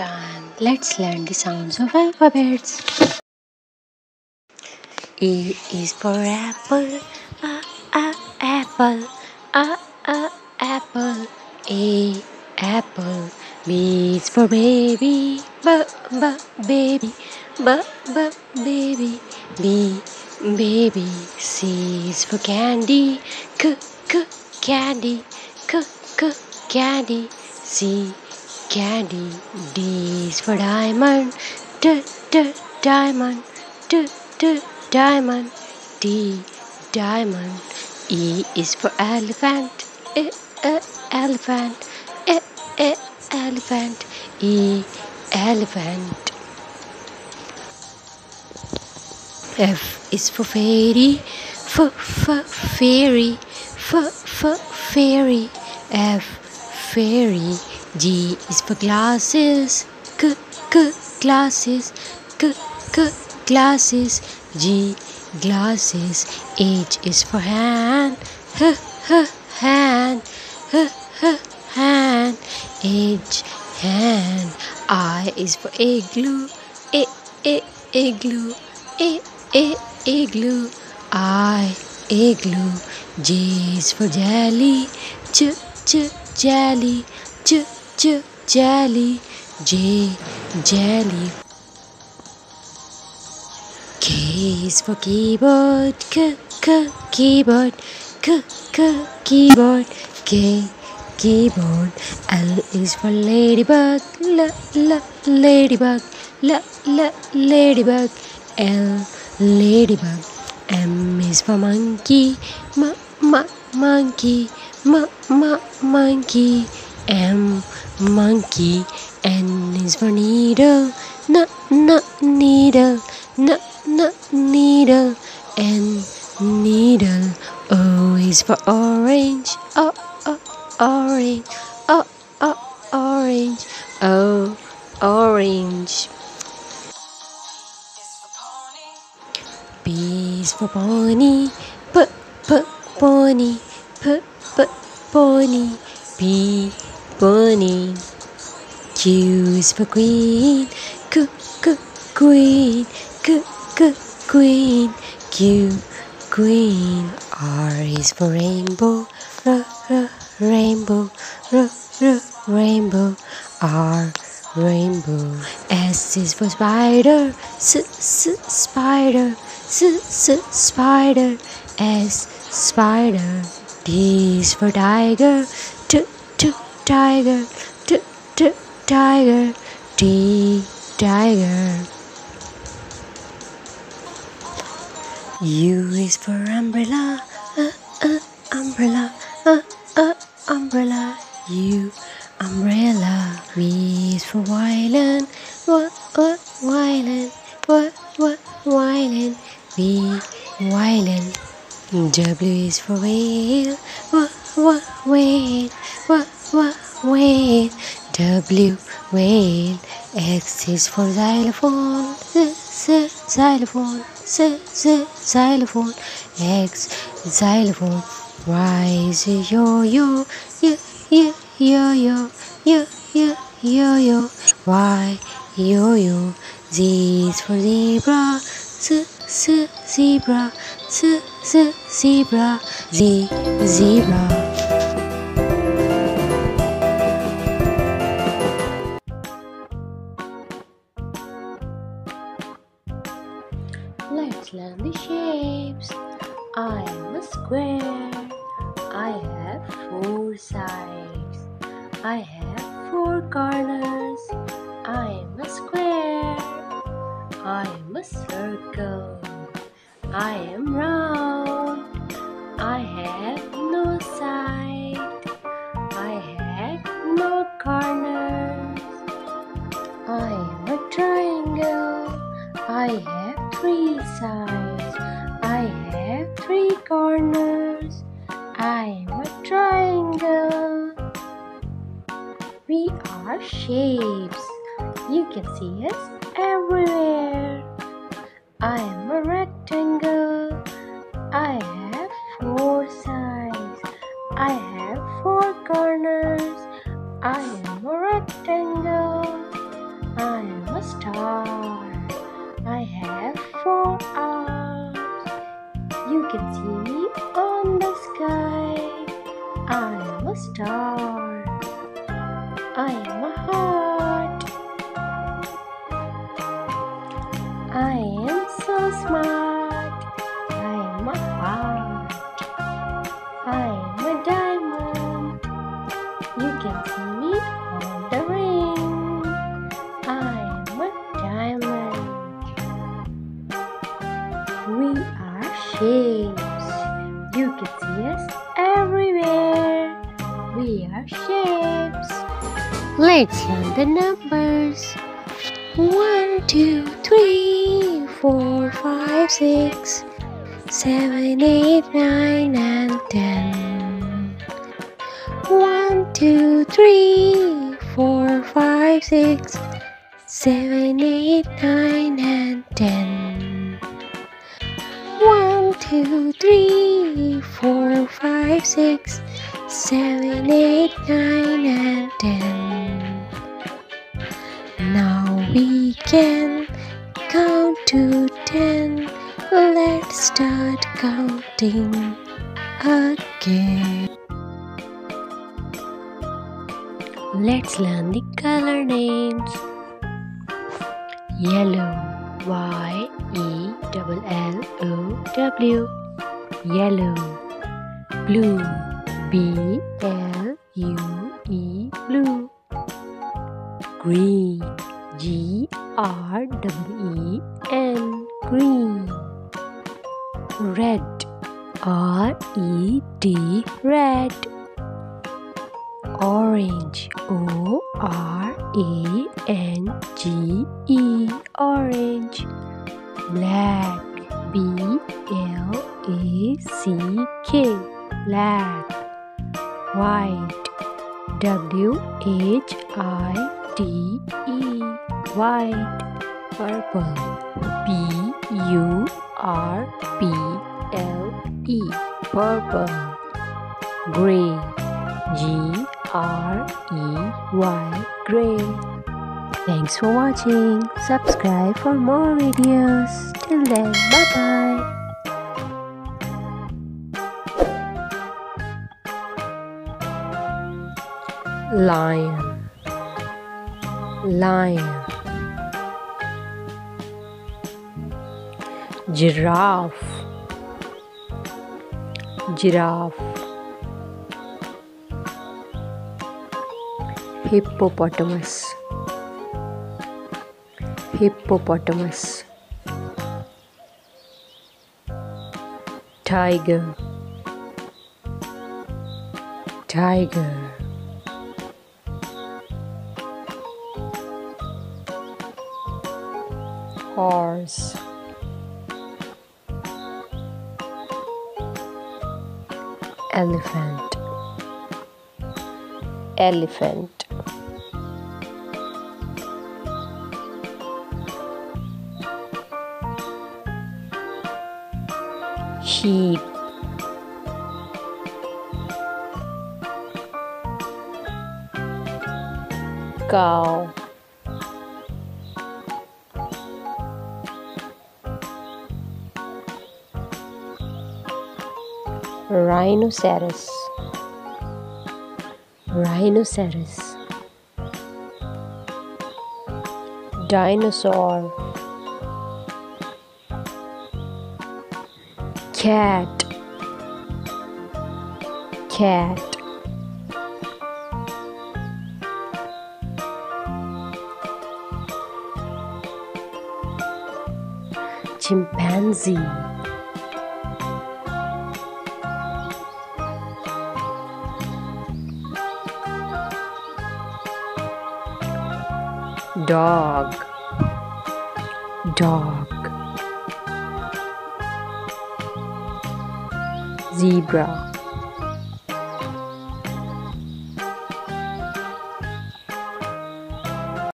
time. Let's learn the sounds of alphabets. E is for apple, a a apple, a a apple, a apple. B is for baby, b b baby, b b baby, b baby. C is for candy, c c candy, c c candy, C candy. D is for diamond, d d diamond, d d diamond, D diamond. E is for elephant, e, e elephant, e, e elephant, E elephant. F is for fairy, f f fairy, f f fairy, F fairy. G is for glasses, g g glasses, g g glasses, G glasses. H is for hand, h h hand, h h hand, H hand. I is for igloo, i i igloo, i i igloo, I igloo. J is for jelly, j j jelly, j j jelly, J jelly. K is for keyboard, k k keyboard, k k keyboard, K keyboard. L is for ladybug, l l ladybug, l l ladybug, L ladybug. M is for monkey, m m monkey, m m monkey, M monkey. N is for needle, n n needle, n n needle, N needle. O is for orange, o o orange, o o orange, O orange. P is for pony, p p pony, p p pony, P pony. Q is for queen, q q queen, q q queen, Q queen. R is for rainbow, r r rainbow, r r rainbow, R rainbow. S is for spider, s s spider, s s spider, S spider. T is for tiger, tiger, t t tiger, T tiger. U is for umbrella, uh, uh, umbrella, uh, uh, umbrella, U, umbrella. V is for violin, what, what, violin, what, what, violin, V, violin. W is for whale, what, what, whale, whale, W, whale. X is for xylophone, z, z, xylophone, z, z, xylophone, X, xylophone. Y is a yo-yo, y, y, yo-yo, y, y, yo-yo, Y, yo-yo. Z is for zebra, z, z, zebra, z, z, zebra, Z, zebra. I have four sides. I have four corners. I am a square. I am a circle. I am round. I have no side. I have no corners. I am a triangle. I have three sides. shapes. You can see us everywhere. I am a rectangle. I have four sides. I have four corners. I am a rectangle. I am a star. I have four arms. You can see Let's learn the numbers. One, two, three, four, five, six, seven, eight, nine, and ten. One, two, three, four, five, six, seven, eight, nine, and ten. One, two, three, four, five, six, seven, eight, nine, and ten. Now we can count to ten. Let's start counting again. Let's learn the color names. Yellow Y E L L O W Yellow Blue B L U E Blue Green. G R W E N. Green. Red. R E D. Red. Orange. O R A N G E. Orange. Black. B L A C K. Black White. W H I D E White Purple. P U R P L E. Purple. Gray. G R E Y. Gray. Thanks for watching. Subscribe for more videos. Till then, bye bye. Lion Lion Giraffe. Giraffe. Hippopotamus. Hippopotamus. Tiger. Tiger Horse Elephant. Elephant. Sheep. Cow rhinoceros. Rhinoceros. Dinosaur. Cat. Cat. Chimpanzee dog. Dog. Zebra